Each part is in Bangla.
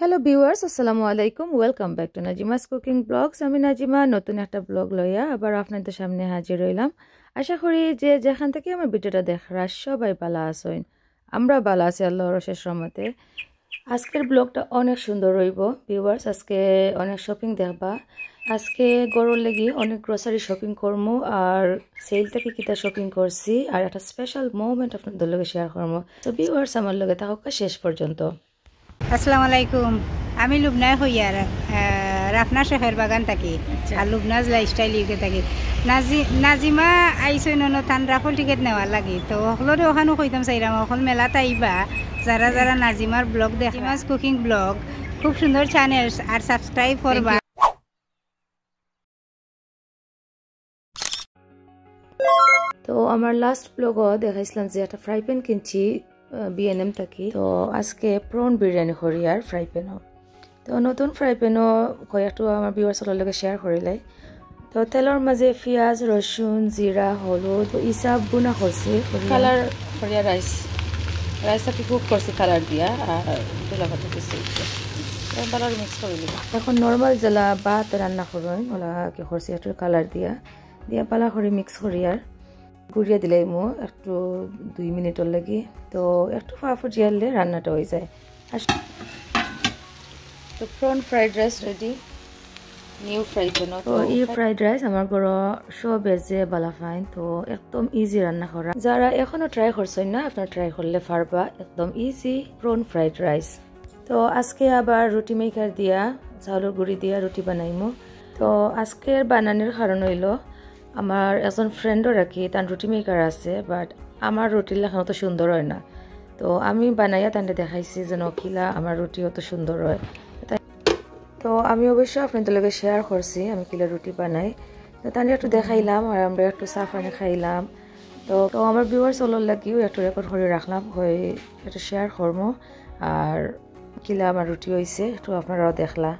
হ্যালো ভিউয়ার্স আসসালামু আলাইকুম welcome back to Nazima's cooking blogs আমি নাজিমা নতুন একটা ব্লগ লইয়া আবার আপনাদের সামনে হাজির রইলাম আশা করি যে যেখান থেকে আমার ভিডিওটা দেখরা সবাই বালা আসইন আমরা বালা আছি আল্লাহর শেষ রহমতে। আজকের ব্লগটা অনেক সুন্দর রইব ভিউয়ার্স আজকে অনেক শপিং দেখবা। আজকে গরুর লেগে অনেক গ্রোসারি শপিং করব আর সেল থেকে কিতা শপিং করছি আর একটা স্পেশাল মোমেন্ট আপনাদের লগে শেয়ার করব তো ভিউয়ার্স আমার লগে থাকুক শেষ পর্যন্ত। আসসালামু আলাইকুম। আমি লুবনা হইয়ার রাফনা শেখের বাগান থাকি। আর লুবনাজ লাইফস্টাইল ইউকে থাকি। নাজি নাজিমা আইসই নন থান রাফল টিকেট নেওয়ার লাগি। তো সকলরে ওখানো কইতাম চাইরাম অকল মেলাত আইবা। যারা যারা নাজিমার ব্লগ দেখিমাস কুকিং ব্লগ খুব সুন্দর চ্যানেল আর সাবস্ক্রাইব করবা তো আমার লাস্ট ব্লগও দেখাইছিলাম যে একটা ফ্রাই প্যান কিনছি। বিএনএম থাকি। তো আজকে প্রন বিরিয়ানি করি আর ফ্রাই প্যানও তো নতুন ফ্রাই প্যানও কয়েকটু আমার বিওয়ার্সের লগে শেয়ার করিলাই তো তেলের মাঝে পিঁয়াজ রসুন জিরা হলুদ ইসা বুনা করছি কালার করিয়া রাইস রাইসটাকে কুক করছি কালার দিয়া। আর দিছি কালার মিক্স করে এখন নর্মাল জেলা ভাত রান্না করুন ওলা কি করছি একটু কালার দিয়া। দিয়া পালা করে মিক্স করি আর গুড়িয়ে দিলাই মো একটু দুই মিনিটর লাগি। তো একটু ফাফুট জিয়ালে রান্নাটা হয়ে যায়। তো prawn fried rice ready new fry pan তো এই ফ্রাইড রাইস আমার ঘর সব বেজে বালা ফাইন তো একদম ইজি রান্না করা যারা এখনও ট্রাই করছেন না আপনার ট্রাই করলে পারবা একদম ইজি প্রন ফ্রাইড রাইস তো আজকে আবার রুটি মেকার দিয়া চাউলের গুড়ি দিয়া রুটি বানাইমো তো আজকের বানানোর কারণ হইল আমার একজন ফ্রেন্ডও রাখি তার রুটি মেকার আছে বাট আমার রুটির লেখা অত সুন্দর হয় না। তো আমি বানাইয়া তান্ডে দেখাইছি যেন কিলা আমার রুটি অত সুন্দর হয়। তো আমি অবশ্য আপনাদের লগে শেয়ার করছি, আমি কিলা রুটি বানাই। তো তান্ডে একটু দেখাইলাম আর আমরা একটু চা পানি খাইলাম। তো তো আমার ভিউয়ার চলার লাগিও একটু রেকর্ড করে রাখলাম, হয়ে একটু শেয়ার করব আর কিলা আমার রুটি হয়েছে একটু আপনারাও দেখলা।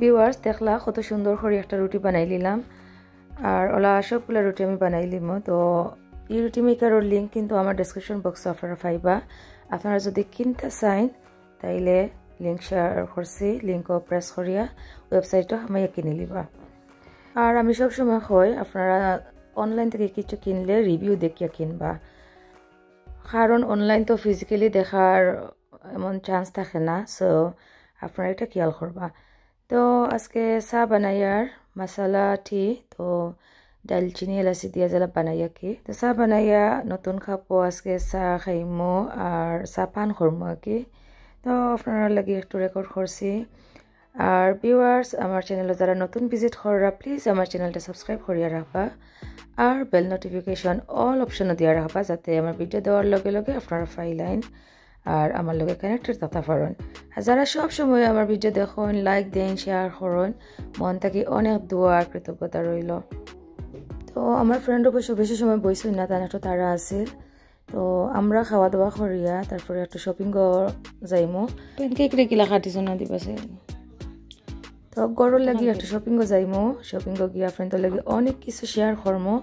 ভিউয়ার্স দেখলা কত সুন্দর করে একটা রুটি বানাই নিলাম। আর ওলা সবগুলা রুটি আমি বানাই লিম তো এই রুটি মেকারের লিঙ্ক কিন্তু আমার ডিসক্রিপশন বক্সে আপনারা পাইবা। আপনারা যদি কিনতে চাইন, তাইলে লিঙ্ক শেয়ার করছি লিঙ্কও প্রেস করিয়া ওয়েবসাইটও আমি কিনে লিবা আর আমি সবসময় হয় আপনারা অনলাইন থেকে কিছু কিনলে রিভিউ দেখিয়া কিনবা। কারণ অনলাইন তো ফিজিক্যালি দেখার এমন চান্স থাকে না সো আপনারা এটা খেয়াল করবা। তো আজকে চাহ বানাইয়ার মশলা টি তো ডালচিনি এলাচি দিয়া জ্বালা বানাইয়া কি তো চাহ বানাইয়া নতুন খাপো আজকে চাহ খাইমো আর চাহ পান আর কি তো আপনারা লাগে একটু রেকর্ড করছি আর ভিউয়ার্স আমার চ্যানেলে যারা নতুন ভিজিট করা প্লিজ আমার চ্যানেলটা সাবস্ক্রাইব করিয়া রাখবা আর বেল নোটিফিকেশন অল অপশনও দিয়া রাখবা যাতে আমার ভিডিও দেওয়ার লগে লগে আপনারা ফাইলাইন আর আমার লগে কানেক্টেড থাকতে পারেন। আর যারা সব সময় আমার ভিডিও দেখুন লাইক দেন শেয়ার করুন, মন থাকি অনেক দোয়া, কৃতজ্ঞতা রইল। তো আমার ফ্রেন্ড অবশ্য বেশি সময় বইছই না, তার একটু তারা আছিল। তো আমরা খাওয়া দাওয়া করিয়া তারপরে একটু শপিং যাইমো। কেক রে কিলা কাটিছ না দিবাসে তো গরুর লাগি একটু শপিং যাইমো। শপিং গিয়া ফ্রেন্ডের লাগি অনেক কিছু শেয়ার করমো।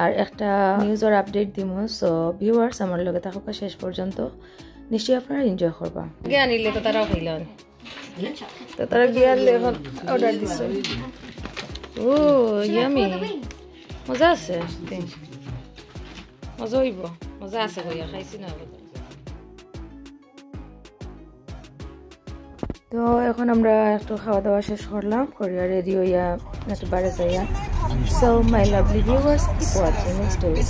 আর একটা নিউজের আপডেট দিমো। সো ভিউয়ার্স আমার লগে থাকা শেষ পর্যন্ত নিশ্চয়ই আপনারা এনজয় করবা। আগে আনিলে তো তারাও খাইল তো তারা গিয়ে এখন অর্ডার দিছে। ও ইয়ামি মজা আছে? মজা হইব মজা আছে কইয়া খাইছি না তো এখন আমরা একটু খাওয়া দাওয়া শেষ করলাম করিয়া রেডি হইয়া একটু বাড়ি যাইয়া। So my lovely viewers keep watching with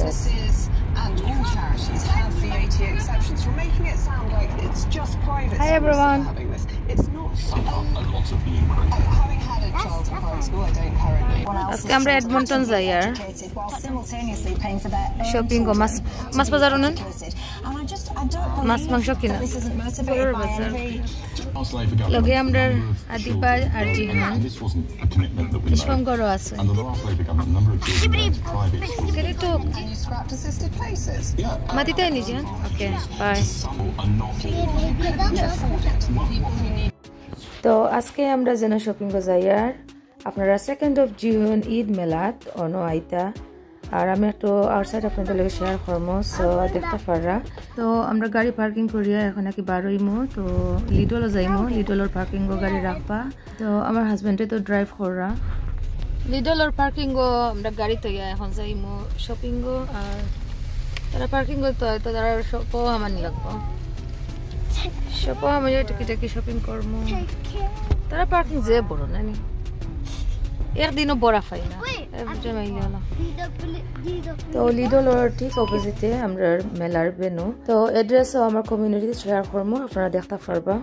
us and all charities have VAT exceptions for making it sound like it's just private Hi, schools that are everyone. having this. It's not a lot of being Having had আজকে আমরা এডমন্টন যাই আর। শপিং মাছ মাস মাস বাজার উনন মাংস কিনা লগে আমরা আদিপা আর জিহান হ্যাঁ। নিষ্পম আছে। কেলে তো মাতিতে আনি ওকে বাই তো আজকে আমরা যেন শপিং যাইয়ার আপনারা সেকেন্ড অফ জুন ঈদ মেলাত অন আইতা। আর আমি একটু আউটসাইড আপনাদের লগে শেয়ার করব সো দেখতে পাররা তো আমরা গাড়ি পার্কিং করিয়া এখন নাকি বারোইমো তো লিডলও যাইমো লিডলর পার্কিংও গাড়ি রাখবা। তো আমার হাজবেন্ডে তো ড্রাইভ করা লিডলর পার্কিংও আমরা গাড়ি তৈয়া এখন যাইমো শপিংও আর তারা পার্কিংও তো তারা শপও আমার লাগবো। শপও আমি টুকিটাকি শপিং করব। তারা পার্কিং যে বড় নানি? একদিনও বড়া পাই না। তো লিডলর ঠিক অপোজিটে আমরা মেলার বেনু তো এড্রেসও আমার কমিউনিটিতে শেয়ার করব আপনারা দেখতে পারবা।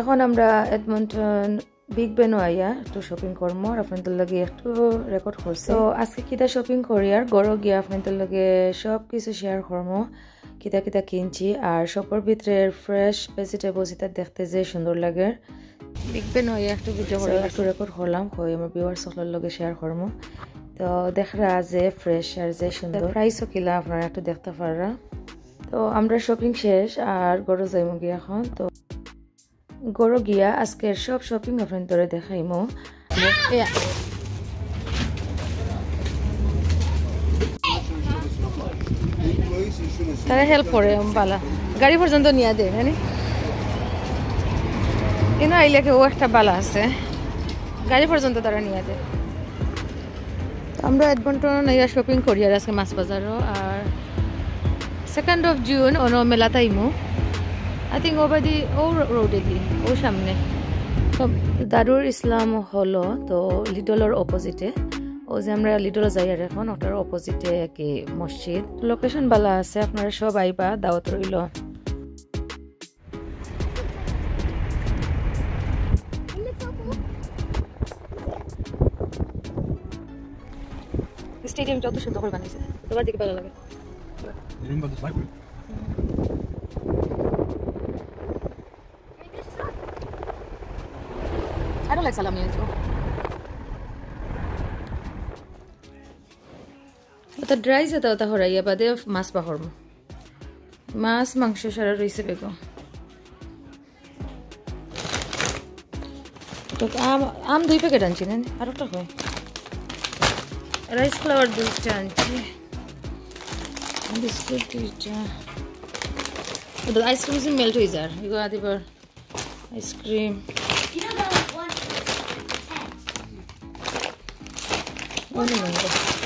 এখন আমরা এডমন্টন বিগ বেনও আইয়া একটু শপিং করব আর আপনাদের লগে একটু রেকর্ড করছে। তো আজকে কিতা শপিং করি আর গড় গিয়া আপনাদের লগে সব কিছু শেয়ার করব। কিতা কিতা কিনছি আর সবর ভিতরে ফ্রেশ ভেজিটেবলস এটা দেখতে যে সুন্দর লাগে। বিগ বেন হয়ে একটু ভিডিও করে একটু রেকর্ড করলাম কই আমার বিওয়ার সকলের লগে শেয়ার করব তো দেখরা যে ফ্রেশ আর যে সুন্দর। প্রাইসও কিলা আপনারা একটু দেখতে পাররা। তো আমরা শপিং শেষ আর গরো যাইমু গিয়া এখন। তো গরো গিয়া আজকের সব শপিং আপনার আপনাদের দেখাইমো। তারা হেল্প করে, বালা। গাড়ি পর্যন্ত নিয়ে দেয় জানি কিন্তু আইলে ও একটা বালা আছে? গাড়ি পর্যন্ত তারা নিয়ে দেয় আমরা এডমন্টন ইয়া শপিং করি আর আজকে মাছ বাজারও, আর সেকেন্ড অফ জুন অন মেলা তাইমু আই থিঙ্ক ওভার দি ও রোডে দি, ও সামনে। দারুর ইসলাম হলো, তো লিডলের অপোজিটে ও যে আমরা লিডল যাই আর এখন, ওটার অপোজিটে কি মসজিদ লোকেশন ভালো আছে, আপনারা সব আইবা দাওয়াত রইল স্টেডিয়াম যত সুন্দর করে বানিয়েছে তোমার দিকে ভালো লাগে? I don't like. ওটা ড্রাই যেতে ওটা হরাইয়া বাদে মাছ পাহরম মাছ মাংস সারা রয়েছে বেগ আম আম দুই প্যাকেট আনছি না আর একটা হয় রাইস ফ্লাওয়ার দুইটা আনছি বিস্কুট দুইটা আইসক্রিম মেল্ট হয়ে যার এগুলো আদিবার ice cream one ten. One minute.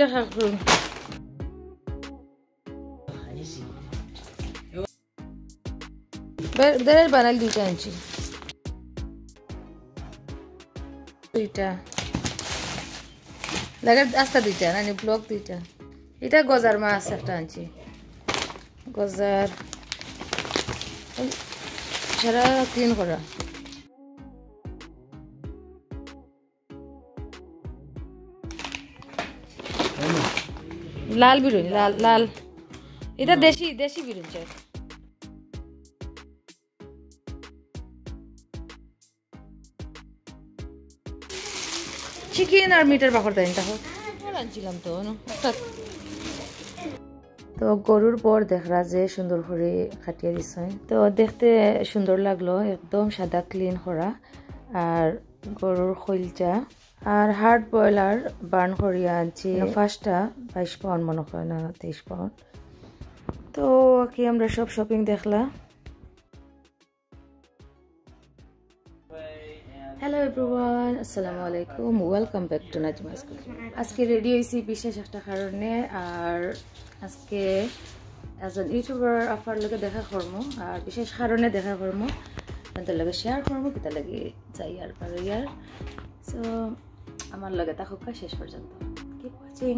দুইটা শাক করুন বানাল দুইটা আনছি। দুইটা। লাগার আস্তা দুইটা নানি ব্লক দুইটা। এটা গজার মাছ একটা আনছি। গজার সারা ক্লিন করা। লাল বিরিয়ানি লাল লাল। এটা দেশি দেশি বিরিয়ানি চাই। চিকেন আর মিটার বাকর দেন তাহলে আনছিলাম তো একটা। তো গরুর পর দেখরা যে সুন্দর করে খাটিয়ে দিছে। তো দেখতে সুন্দর লাগল একদম সাদা ক্লিন করা। আর গরুর খৈলচা আর হার্ড বয়লার বার্ন করিয়া আনছি ফার্স্টটা বাইশ পাউন্ড মনে হয় না, তেইশ পাউন্ড তো কি আমরা সব শপিং দেখলা হ্যালো এভরিওয়ান আসসালামু আলাইকুম। ওয়েলকাম ব্যাক টু নাজমাস আজকে রেডি হয়েছি বিশেষ একটা কারণে, আর আজকে এজন ইউটিউবার আফার লগে দেখা করব, আর বিশেষ কারণে দেখা করব। তাদের লগে শেয়ার করব কিতা লাগে যাই আর পারো ইয়ার সো আমার লগে থাকুক শেষ পর্যন্ত। কিপ ওয়াচিং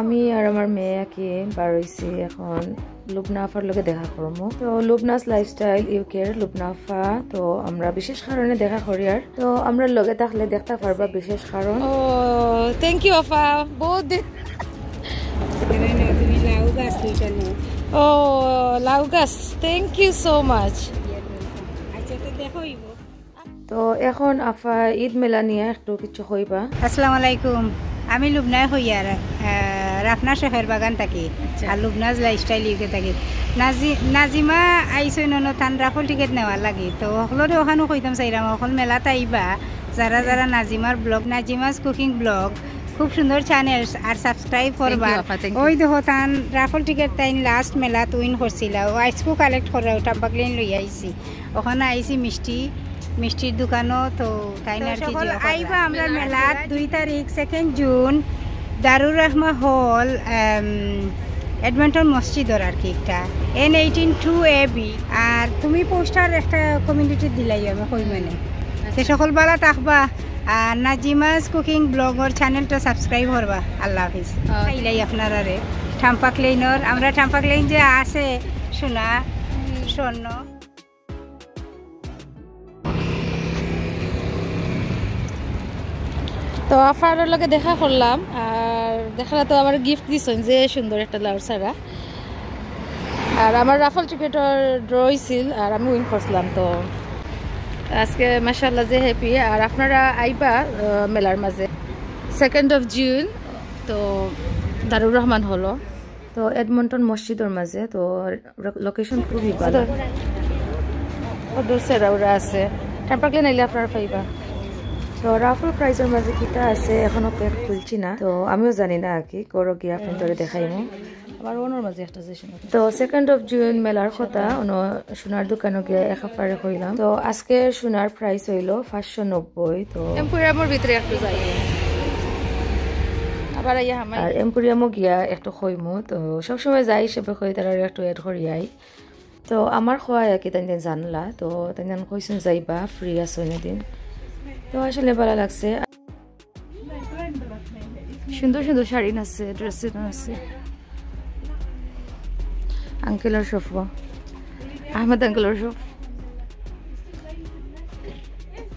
আমি আর আমার মেয়েকে বার হয়েছি এখন লুবনাফার লগে দেখা করব তো লুবনাস লাইফস্টাইল ইউকের লুবনাফা। তো আমরা বিশেষ কারণে দেখা করি আর। তো আমরা লগে থাকলে দেখতে পারবা বিশেষ কারণ। ও থ্যাংক ইউ আফা। বহুত দিন। তুমি লাউ গাছ ও লাউ গাছ। থ্যাংক ইউ সো মাচ আচ্ছা তো এখন আফা ঈদ মেলা নিয়ে একটু কিছু কইবা। আসসালামু আলাইকুম। আমি লুবনায় হইয়ার। রাফনা শেখের বাগান থাকি। আর লুবনাজ লাইফস্টাইল ইউকে থাকি। নাজি নাজিমা আইসই নন তান রাফল টিকেট নেওয়ার লাগি। তো সকলরে ওখানো কইতাম চাইরাম অকল মেলাত আইবা যারা যারা নাজিমার ব্লগ নাজিমাস কুকিং ব্লগ খুব সুন্দর চ্যানেল আর সাবস্ক্রাইব করবা. ওই দেখো তান রাফল টিকেট তাইন লাস্ট মেলাত উইন করছিল ও আইসকু কালেক্ট করা ওটা বাকলেন লই আইছি ওখানে আইছি মিষ্টি মিষ্টির দোকানও তো তাই না আর কি আইবা আমরা মেলাত দুই তারিখ সেকেন্ড জুন দারুর রহমা হল এডমেন্টন মসজিদর আর কি একটা। N eighteen two A B আর তুমি পোস্টার একটা কমিউনিটি দিলাই আমি কই মানে। সে সকল বেলা থাকবা আর নাজিমাস কুকিং ব্লগর চ্যানেলটা সাবস্ক্রাইব করবা। আল্লাহ হাফিজ। চাইলাই আপনারা রে ঠাম্পাক লাইনর। আমরা ঠাম্পাক লাইন যে আছে সোনা স্বর্ণ তো আফার লগে দেখা করলাম আর দেখালে তো আমার গিফট দিছেন যে সুন্দর একটা লাউর সারা। আর আমার রাফল টিকেটের ড্র হয়েছিল আর আমি উইন করছিলাম তো আজকে মাসাল্লাহ যে হ্যাপি আর আপনারা আইবা মেলার মাঝে। সেকেন্ড অফ জুন তো দারুর রহমান হলো। তো এডমন্টন মসজিদের মাঝে তো লোকেশন খুবই ভালো। ওদের ওরা আছে। তারপর নাইলে আপনারা পাইবা। তো রাফল প্রাইজের মাঝে কিটা আছে এখনও পেক খুলছি না। তো আমিও জানি না আর কি করো গিয়ে আপনাদের দেখাইমো। আবার ওনার মাঝে একটা যে তো সেকেন্ড অফ জুন মেলার কথা অন সোনার দোকানে গিয়ে এক আপারে কইলাম তো আজকে সোনার প্রাইস হইল পাঁচশো নব্বই তো এম্পোরিয়ামের ভিতরে একটু যাই আর এম্পোরিয়ামও গিয়া একটু কইমু তো সবসময় যাই হিসেবে কই তারা একটু এড করি আই। তো আমার খোয়া আর কি তাই জানলা তো তাই কইছেন যাইবা ফ্রি আছে দিন তো আসলে ভালো লাগছে। সুন্দর সুন্দর শাড়ি আছে ড্রেস আছে আঙ্কেলের শপ আহমেদ আঙ্কেলের শপ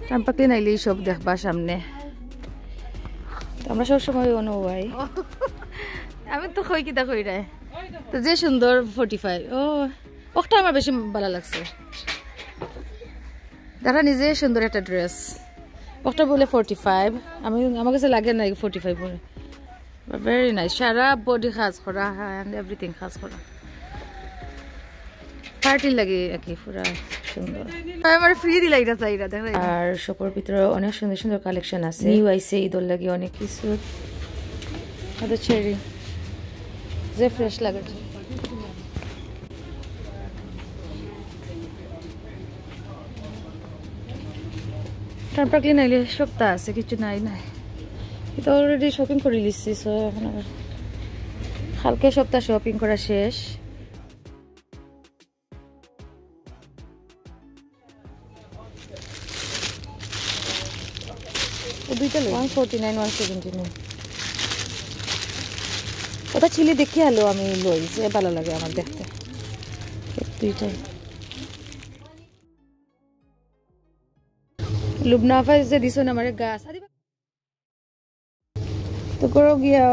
টাম্পাকলি নাইলে সব দেখবা সামনে। আমরা সবসময় অনুভাই আমি তো কই কিতা কই রে তো যে সুন্দর ফোর্টি ফাইভ ও, ওটা আমার বেশি ভালো লাগছে। দেখা নিজে সুন্দর একটা ড্রেস ওটা বলে ফোর্টি ফাইভ আমি আমার কাছে লাগে না ফোর্টি ফাইভ বলে ভেরি নাইস সারা বডি কাজ করা হ্যান্ড এভরিথিং কাজ করা। পার্টি লাগে আর কি পুরা সুন্দর। আমার ফ্রি দিলা এটা দেখা আর শপের ভিতরে অনেক সুন্দর সুন্দর কালেকশন আছে। নিউ আইসে ঈদর লাগে অনেক কিছু। চেরি যে ফ্রেশ লাগে তারপর কি নাইলে সপ্তাহ আছে কিছু নাই নাই। কিন্তু অলরেডি শপিং করে লিখছি সো এখন আবার কালকে সপ্তাহ শপিং করা শেষ। দুইটা one forty nine one seventy nine ওটা ছিলি দেখে আলো আমি লই যে ভালো লাগে আমার দেখতে। দুইটাই। লুবনাফা যে দিছ না আমারে গাছ তো করো গিয়া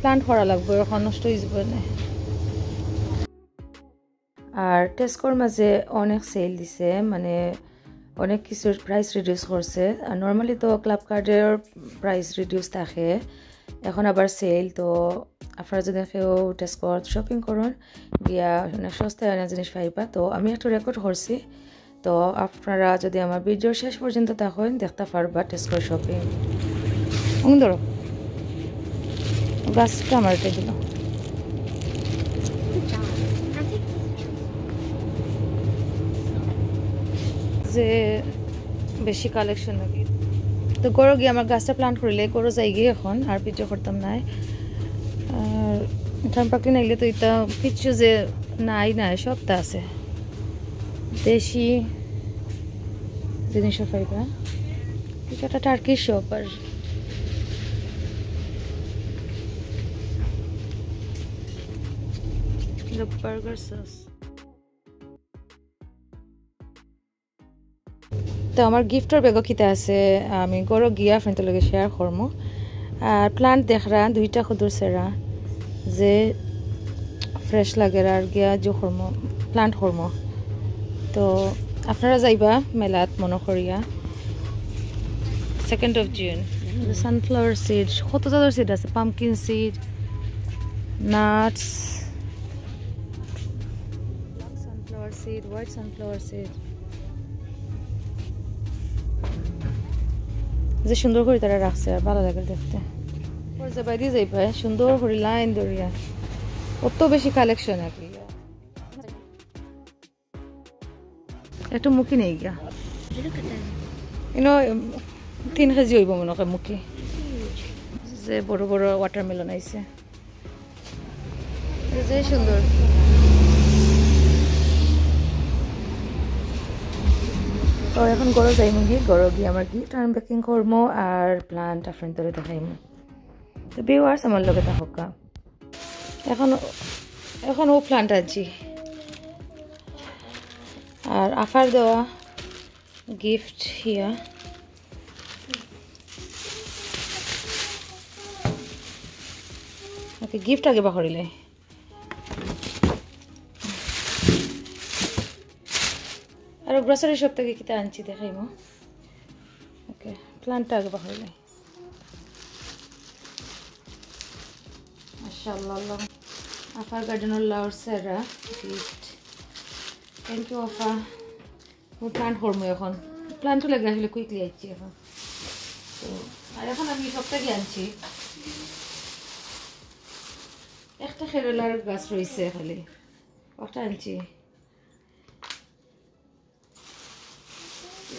প্লান্ট করা লাগবে এখন নষ্ট হয়ে যাবে না? আর টেস্কোর মাঝে অনেক সেল দিছে মানে অনেক কিছুর প্রাইস রিডিউস করছে আর নর্মালি তো ক্লাব কার্ডের প্রাইস রিডিউস থাকে। এখন আবার সেল তো আপনারা যদি কেউ টেস্কোর শপিং করুন গিয়া মানে সস্তায় অনেক জিনিস পাইবা। তো আমি একটু রেকর্ড করছি তো আপনারা যদি আমার ভিডিওর শেষ পর্যন্ত দেখেন দেখতে পারবা টেস্কোর শপিং ধরো। গাছটা আমার এটা দিল। যে বেশি কালেকশন নাকি? তো গরো গিয়ে আমার গাছটা প্লান্ট করলে, গরো যাই গিয়ে এখন, আর ভিডিও করতাম নাই। আর, ধান পাকলি নাইলে তো এটা কিচ্ছু যে নাই নাই সবটা আছে। দেশি জিনিসও পাইবা এটা একটা শপ আর তো আমার গিফটর বেগো কিতা আছে, আমি গরো গিয়া ফ্রেন্ডের লগে শেয়ার করমো আর প্লান্ট দেখরা দুইটা সুদূর সেরা যে ফ্রেশ লাগে আর গিয়া জো করমু প্লান্ট করমো তো আপনারা যাইবা মেলাত মনকরিয়া second of June sunflower seed কত জাতের সিড আছে? Pumpkin seed nuts sunflower seed white sunflower seed যে সুন্দর করে তারা রাখছে আর ভালো লাগে দেখতে। যাবাই দিয়ে যাইবা সুন্দর করে লাইন ধরিয়া অত বেশি কালেকশন আর কি একটু মুখি নেই গিয়া ইনো তিন কেজি হইব মনে মুখি। যে বড় বড় ওয়াটারমেলন আইছে। যে সুন্দর। তো এখন গরো যাইমু গিয়ে গরো গিয়ে আমার গিফট আনপ্যাকিং করব আর প্লান্ট আপনার ধরে দেখাইমু। তো ভিউয়ার্স আমার লগে থাকা এখন এখন ও প্লান্ট আছি আর আফার দেওয়া গিফট হিয়া ওকে গিফট আগে বাহরিলে আর গ্রসারি শপ থেকে কিতা আনছি দেখাইমো ওকে প্লান্টটা আগে বাহরিলে মাশাআল্লাহ আফার গার্ডেনের লাউর সেরা গিফট আফা মোৰ প্লান্ট করব এখন। প্লান্টও লাগে আসলে কুইকলি আইছি এখন। আমি সপ্তাহে আনছি। একটা খেরলার গাছ রয়েছে খালি। একটা আনছি।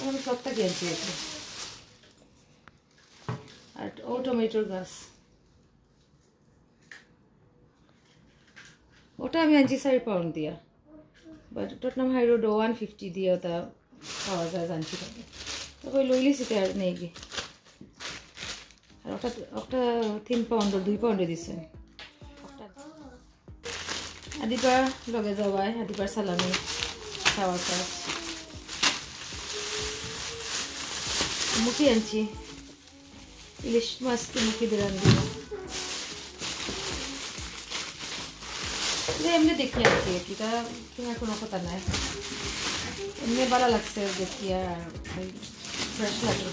আমি সপ্তাহে আনছি এটা আর ও গাছ। ওটা আমি আনছি চারি পাউন্ড দিয়া। বাটুটত নহয় আৰু দ' ওৱান ফিফটি দিয়ে এটা পাৱা যায় জানি থাকে তাৰপৰা লৈ লৈছে এতিয়া আৰু তিন পাউণ্ডৰ দুই পাউণ্ডৰ দিছে আদিবাৰ লগে যাবাই আদিবাৰ চালামী চাৱাৰ চাৰ্জ মুঠি আনছি ইলিশ দি ৰান্ধিব এমনি দেখি কি এটা কেনার কোনো কথা নাই এমনি ভালো লাগছে দেখি আর ফ্রেশ লাগে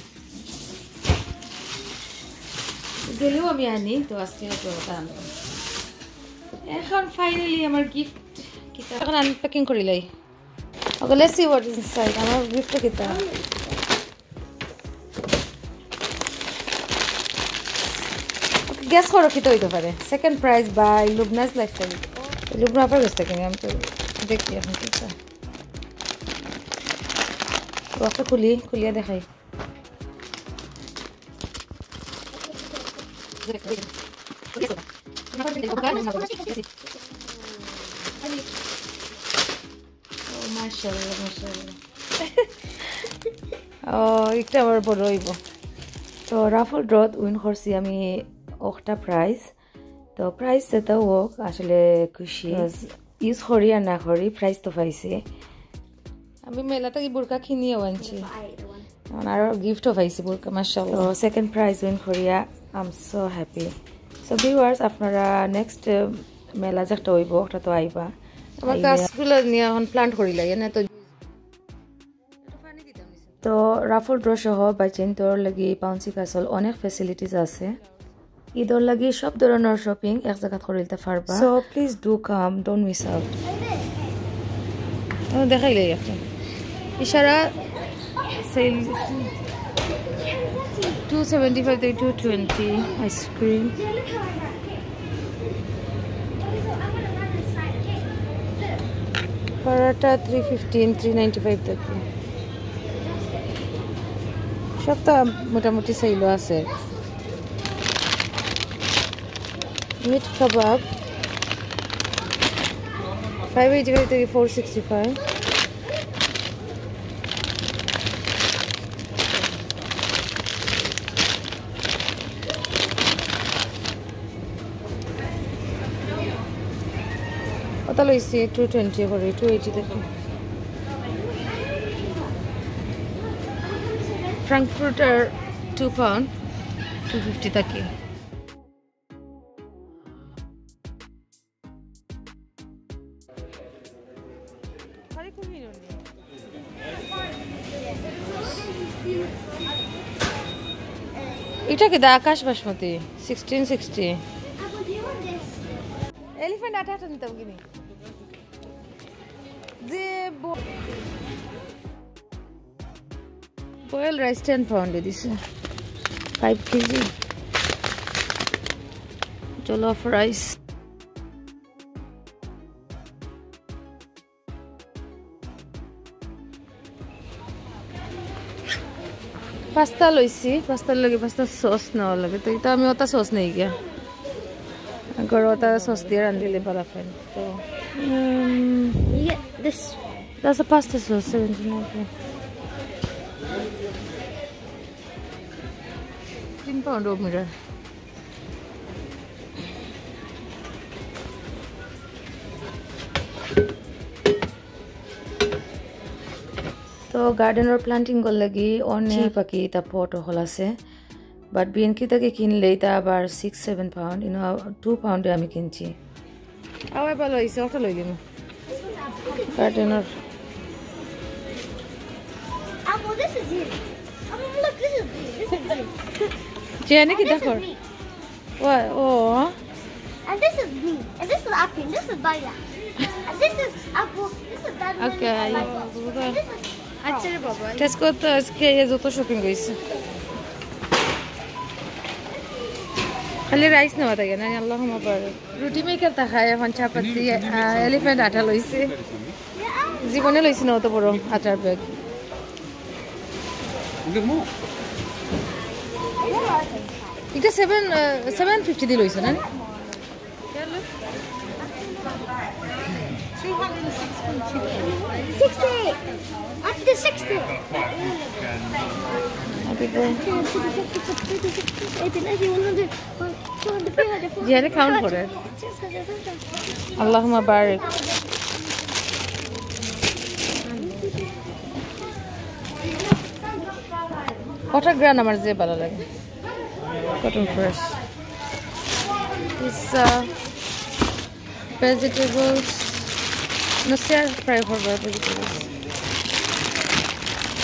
গেলেও আমি আনি তো আজকে এখন ফাইনালি আমার গিফট কিতা এখন ইজ আমার গিফটটা কিতা করো হইতে পারে second prize by lifestyle Lubna আপার কাছ থেকে আমি তো দেখি এখন কিতা বক্সটা খুলি খুলিয়া দেখাই। ও একটা আমার বড় হইব। তো রাফল ড্রত উইন করছি আমি একটা প্রাইজ তো প্রাইজ যেটা হোক আসলে খুশি। ইউজ করি আর না করি প্রাইজ তো পাইছি। আমি মেলা থেকে বোরকা কিনিও আনছি। আর গিফটও পাইছি বোরকা মার্শাল্লাহ সেকেন্ড প্রাইজ উইন করিয়া I'm so happy so viewers আপনারা নেক্সট মেলা যে একটা হইব ওটা তো আইবা। আমার গাছগুলো নিয়ে এখন প্লান্ট করি লাগে না তো তো রাফল ড্র সহ বা চেন্টর লাগি পাউন্সি কাসল অনেক ফেসিলিটিস আছে। ঈদর লাগি সব ধরনের শপিং এক জায়গাত করিলতে পারবা so please do come don't miss out দেখাইলে এখন ইশারা সেল টু সেভেন্টি ফাইভ থেকে two twenty ice cream paratha three fifteen three ninety five থেকে সবটা মোটামুটি সেলও আছে meat kebab. Five eighty five থেকে ফোর সিক্সটি ফাইভ কত লইছি? টু টোয়েন্টি করে টু এইটি থেকে frankfurter two pound two fifty থাকি किदा Aakash basmati sixteen sixty elephant आठ आठ अन्त गिनी जे boil rice ten pound this five 5 kg. Of rice pasta লইছি পাস্তার লগে পাস্তা সস নেওয়ার লাগে তো এটা আমি ওটা সস নেই গিয়া ঘৰত চচ দিয়ে ৰান্ধিলে পালাফেন তো You get this. that's a pasta sauce 79 তিন পাউন্ড মিটার তো গার্ডেনৰ প্লান্টিং গল লাগি অনেক বাকি এটা পট হল আছে বাট বিএনকি থেকে কিনলে এটা আবার সিক্স সেভেন পাউন্ড ইনো টু পাউন্ডে আমি কিনছি আবার ভালো হয়েছে ওটা লই দিম গার্ডেনের Apple, this is it. Apple, look, this is this is it. যে নাকি And this দেখো is me. O And this is me. And this is Apple. And this is Baya. And this is Apple. This is Dad. Okay, And yeah. this is আচ্ছা রে বাবা। টেস্কো তো আজকে যত শপিং হয়েছে। খালি রাইস নেওয়া থাকে না আল্লাহ মাবার রুটি মেকার তা খায় এখন চাপাতি এলিফেন্ট আটা লইছে। জীবনে লইছি না অত বড় আটার ব্যাগ এটা সেভেন সেভেন ফিফটি দিয়ে লইছে না? Sixty. Up to sixty. Eighty, ninety, one hundred, one, two hundred, three hundred, four জিয়ারে hundred, কাউন্ট করে. আল্লাহ বারেক কটা গ্রান আমার যে ভালো লাগে কটন ফ্রেশ পিৎজা ভেজিটেবলস নসিয়ার ফ্রাই করব ভেজিটেবলস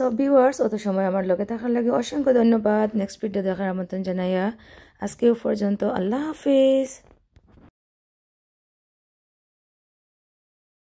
সো ভিউয়ার্স অত সময় আমার লগে থাকার লাগে অসংখ্য ধন্যবাদ। নেক্সট ভিডিও দেখার আমন্ত্রণ জানাইয়া আজকেও পর্যন্ত আল্লাহ হাফিজ।